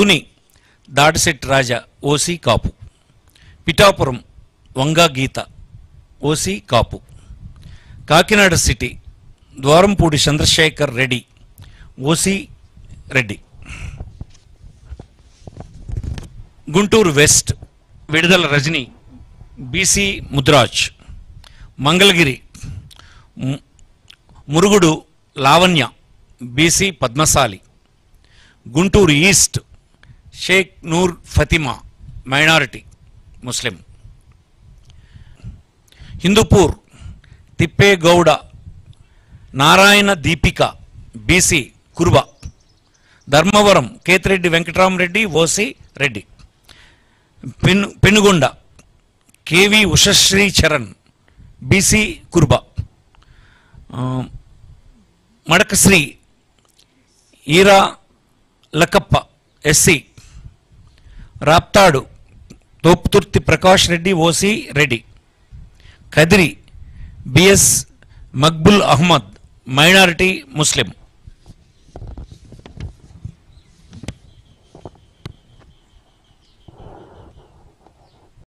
Tuni Dadisetti Raja OC Kapu. Pithapuram Vanga Geetha OC Kapu. Kakinada city Dwarampudi Chandrasekhar Reddy OC Reddy. Guntur west Vidadala Rajini BC Mudiraj. Mangalagiri Murugudu Lavanya BC Padmasali. Guntur east Sheikh Noor Fathima minority Muslim. Hindupur Tippegowda Narayana Deepika BC Kuruba Dharmavaram Kethireddy Venkataramireddy OC Reddy. పెను Penukonda KV Ushasri Charan BC Kuruba Madakasira Eera Lakkappa SC. Raptadu. Thopudurthi Prakash Reddy OC Reddy. Kadiri BS Maqbool Ahmed minority Muslim.